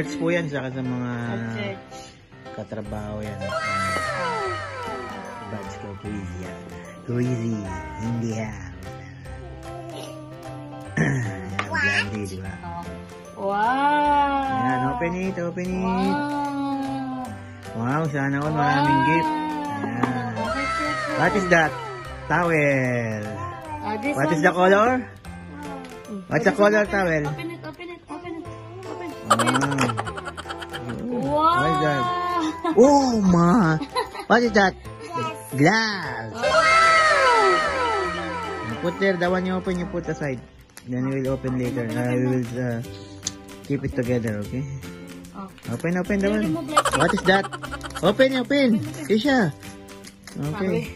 church po yan, saka sa mga katrabaho yan. Bats ko, crazy yan. Crazy, hindi yan. Ayan, Blondie, di ba? Wow! Ayan, open it, open it. Wow! Wow, sana all maraming gift. Ayan. What is that? Towel. Ah, What one, is the color? What's the color, towel? Open it, open it, open it, open it. Wow. Oh, ma. What is that? Glass. You Put there, the one you open, you put aside. Then we will open later. Uh, we will uh, keep it together, okay? Oh. Open, open the one. What is that? Open, open. Kisha. Okay.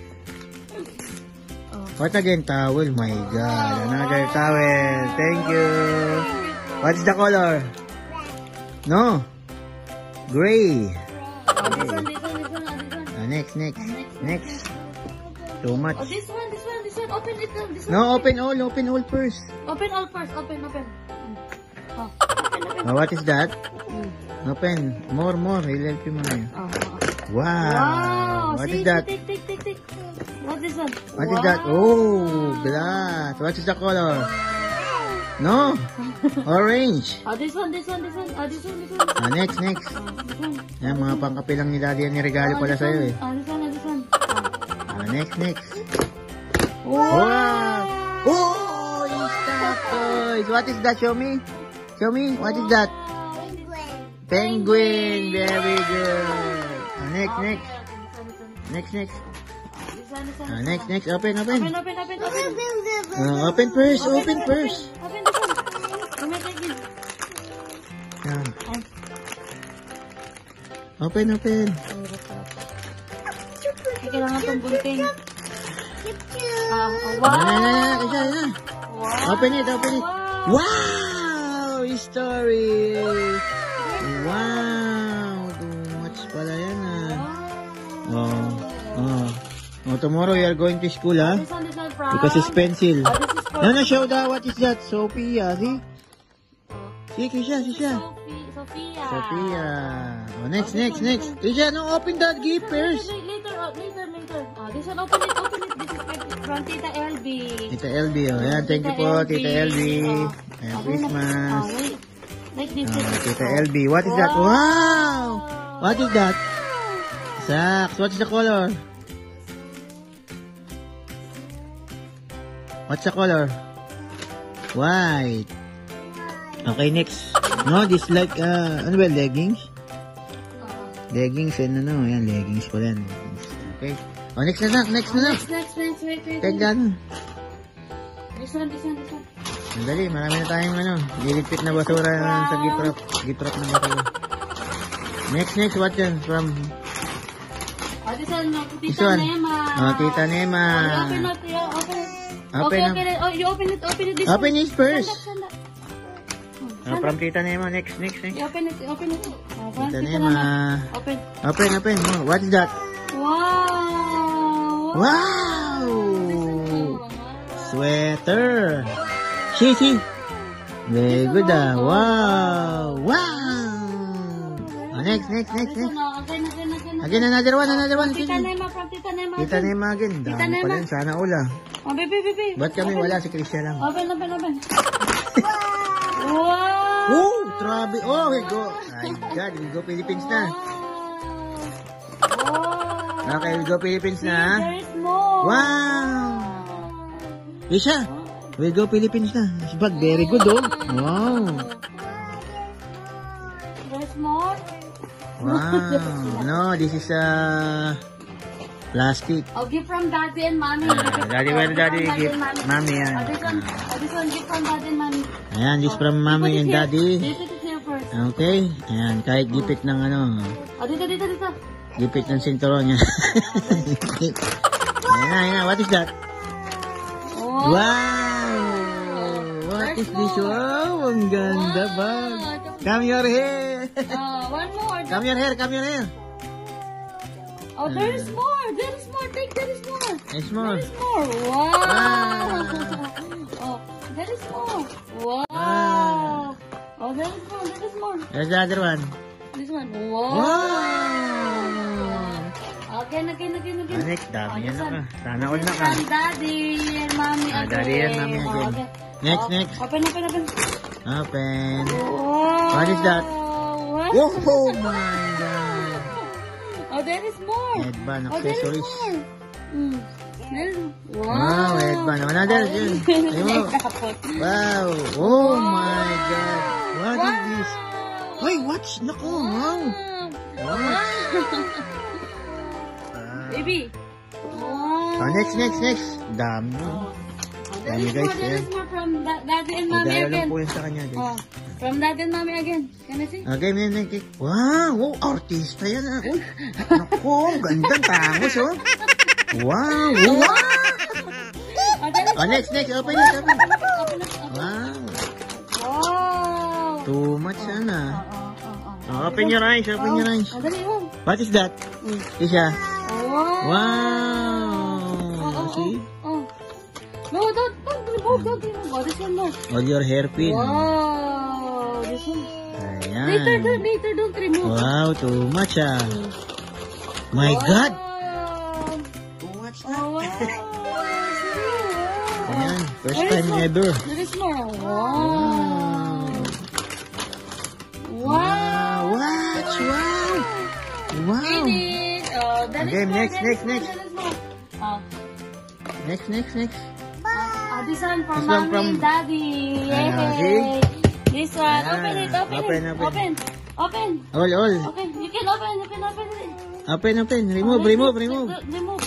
What again? Towel. My God. Another towel. Thank you. What's the color? No. Gray. Oh, this one, this one, this one, oh, this one. Ah, next, next. Next. Too much. Oh, this one, this one, this one. Open it. This one. No, open all. Open all first. Open all first. Open, open. Oh, open, open. Ah, what is that? Mm. Open. More, more. I'll help you muna. Oh, oh. Wow. Wow. What See, is that? Take, take, take, take. What is that? What is that? Oh, glass. What is the color? No. Orange. Oh, this one, this one, this one. Oh, this one, this one. Ah, next, next. Oh, this one. Yan, mga pangkape lang ni Daddy yan niregalo Oh, pala sa'yo eh. Oh, this one, oh, this one. Ah, next, next. Wow! Oh, instant toys. What is that? Show me. Show me. What is that? Penguin. Very good. Ah, next, next. Next, next. Ah, next, next. Open, Open, open. open, open, open. Ah, open first. Open first. Open one. Come here, take open, open. Ay, kailangan itong bunting. Oh, Ah, wow. na, na. Isa, isa. Wow. Open it, open it. Wow. Wow! Story! Wow! Oh, tomorrow you are going to school this one from... Because it's pencil. Oh, this is show the, what is that? Sophia, see? See, Kisha, Kisha. Sophie, Sophia. Sophia. Oh, next, next, next. Kisha, no, open that gift first. Later, later, oh, later, later. Oh, this one, open it, open it. This is from Tita LB. Tita LB, oh. Yan, thank you po, Tita LB. Oh. Ayan, Oh, Christmas. Oh, wait. Like this. This. Tita LB. What is that? Wow! What is that? Socks. What's the color? What's the color? White. Okay, next. No, this like, uh, ano ba, leggings? Leggings and ano, yan, leggings pala yan. Okay. Oh, next na na, next na na. Next, next, next, one, this one, this one. Sandali, marami na tayong ano, liligpit na basura sa gift wrap. Gift wrap na basura. Next, next, what yan? From, Oh, this one, Tita. Nema. Oh, Tita Nema. Oh, open okay, it. Oh, you open it, open it. This Open one. it first. Stand up, stand up. Oh, from. Tita Nema, next, next, next. You open it, open it. Oh, Tita Tita Nema. Open. Open, open. Oh, what is that? Wow. Wow! Sweater. See, see. Very good ah. Wow! Wow! Oh, next, next, next, next. Again, again, again. Again, another one, another one. Tita. Nema, from Tita Nema. Tita. Nema again. Tita Nema. pala yun. Sana ula. Oh, baby, baby. Ba't kami wala si Kristia lang? Open, open, open. wow. Oh, trabe. Oh, we go. My God, we go Philippines na. Wow. Okay, we go Philippines na. there is more. Wow! Isha, we go Philippines na. Bag, very good oh. Wow. There's more. Wow. No, this is uh, plastic. Oh, give from daddy and mommy. Ah, Give it- daddy, oh, where give daddy from give? mommy. Mommy. Oh, this one, oh, this one give from daddy and mommy. Ayan, this from Oh, mommy put it and here. daddy. Dito, dito, here first. Okay. Ayan, kahit gipit ng ano, Oh, dito, dito, dito. gipit ng sinturon niya. ayan ayan. What is that? Oh. Wow! What is this? Wow, ang ganda bag. Come your hair. Oh, one more. Come your hair, come your hair. Oh, there is more. There is more. Take, there is more. It's more. There is more. Wow. Oh, there is more. Wow. Oh, there is more. There is more. There's the other one. This one. Wow. Wow! Again, again, again, again. Ah, next, dami Oh, yan na. Sana all na ka. Daddy and Mommy Ah, again. daddy and mommy Oh, okay. Next, Oh, next. Open, open, open. Open. Wow. What is that? Oh my God! Oh, there is more. Headband Oh, there is accessories. more. Mm. Wow. Wow, headband. Another, yun. Wow! Oh my God! What is this? Wait, watch! Naku, wow! Wow! Ah. Baby. Wow. Oh, next, next, next. Dami. Oh, there Dami guys, more, da- Daddy and Mommy Magdala lang again. po yan sa kanya. guys. Oh, from Daddy and Mommy again. Can I see? Okay, may nag Wow! Oh, artista yan ah. Uy, naku, ang gandang tangos oh. Wow! Wow! Oh, Oh, next, next. Open it, open. Open open. Wow! Wow. Too much yan ah. Oh, oh, oh, Oh, open your eyes, open your eyes. Oh, dali, oh. What is that? Mm. Isha. Wow. Wow! Don't, don't remove, don't remove. Oh, this one, no. All your hairpin. Wow. This one. Ayan. Later, don't, later, don't remove. Wow, too much ah. My God! Wow. Too much Oh, wow. Ayan, first There time more. ever. There is more. Wow. Wow. Wow. Watch, wow. Wow. Finish. Oh, is Okay, more, next, next, next. there is more. Oh. Next, next, next. This one from This mommy from- and daddy. Yay. Ah, see? This one. Ah, open it, open, open, it. open. Open. Open. All, all. Open. You can open, you can open it. Open, open. Remove, Oh, remove, remove. Remove.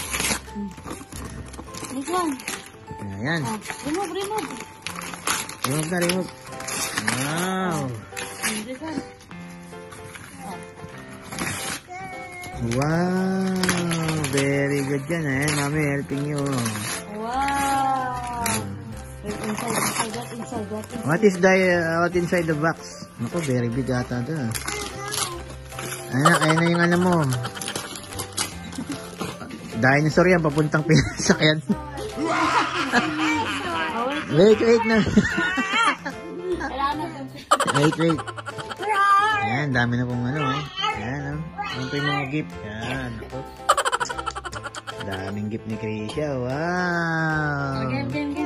This one. Ayan. Oh, remove, remove. Remove na, remove. Wow. Mm, This one. Wow. Very good yan eh. Mami, helping you. Inside, inside that, inside that. Inside. What is the, uh, what inside the box? Ako, very big ata ito. ah. Ayan, na yung ano mo. Dinosaur yan, papuntang pinasakyan. Wait. wait, na. Wait, wait. Ayan, dami na pong ano eh. Ayan, oh. Ano yung mga gift? Ayan, ako. Daming gift ni Krisha. Wow. Game, game.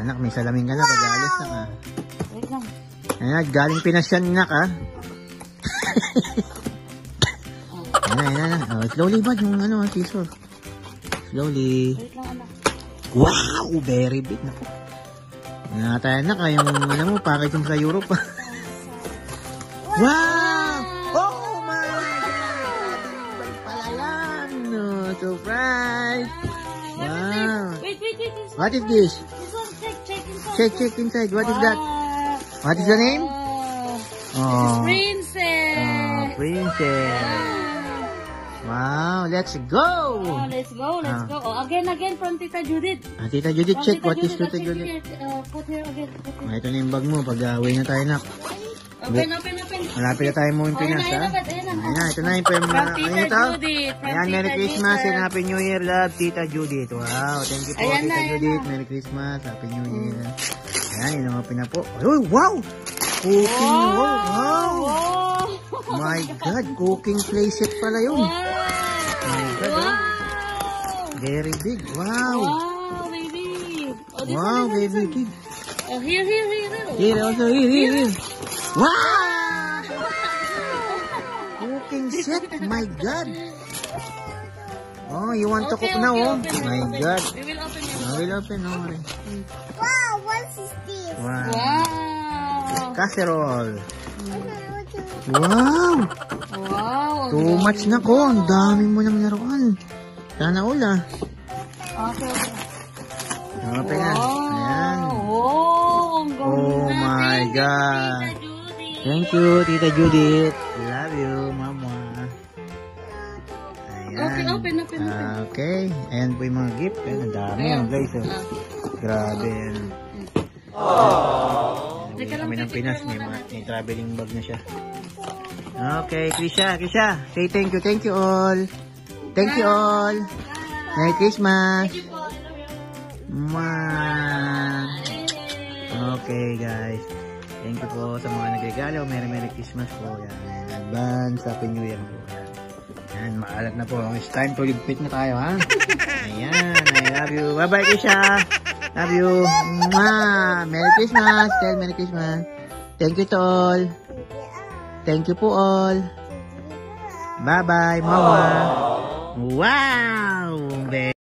Anak, may salamin ka na pag alis na ka. Wait lang. Ayan, galing Pinas yan, nak, ah. Ayan, ayan, ayan. Oh, slowly ba yung ano, scissor? Slowly. Wait lang, anak. Wow! Very big. Naku. Natayan na kayong ano mo, package yung sa Europe. wow! Oh my God! Pala yan. Oh, surprise! Wow! Wait, wait, wait. What is this? Check, check inside. What is that? Wow. What is the name? Wow. Oh, Princess. oh princess. Ah. Wow, let's go! Oh, let's go, let's Ah. go. Oh, again, again from Tita Judith. Ah, Tita Judith, Oh, check. What is oh, Tita Judith? here. Uh, put here again. Put Ah, here. ito na yung bag mo. Pag-away na tayo, nak. Open, open, open. Malapit na tayo mo yung Oh, Pinas, ha? na, ayan ito na yung. From Ano Tita ito? Judith. Ayan, Merry Tita Christmas and Judith. Happy New Year, love, Tita Judith. Wow, thank you po, Tita Judith. Merry Christmas, Happy New Year. Ayan, yun ang na po. Uy, wow! Cooking, wow! wow. Wow. My God, cooking playset pala yun. Wow. God, oh. Wow. Very big. Wow! Wow, baby. Oh, Wow, baby big. Oh, here, here, here, here. Here, also, here, here, here. Wow! Cooking set, my God. Oh, you want to Okay, cook now, okay, oh? open, My open. God. We will open it. I will open, no worry. Wow, what is this? Wow. Wow. Casserole. Okay, Wow! Wow. Too much na ko. Ang dami mo ng laruan. Sana all, ah. Okay, okay. Open na. Ayan. Oh, Oh my God. Thank you, Tita Judith. Love you, Mama. Okay, open, open, open. Ah, okay. Ayan po yung mga gift. Ayan, ang dami yan, guys. oh. Grabe. Ayan. Uwi Teka lang, kami ng Pinas. May, mga, traveling bag na siya. Okay, Krisha, Krisha. Say thank you, thank you all. Thank you all. Merry Christmas. Yay. Okay, guys. Thank you po sa mga nagregalo. Merry Merry Christmas po. Yan. Advance Happy New Year po. Yan. Yan, maalat na po. It's time to ligpit na tayo, ha? Ayan, I love you. Bye-bye, Kisha. Love you. Mwah! Merry Christmas. Tell Merry Christmas. Thank you to all. Thank you po all. Bye-bye, Mama. Wow!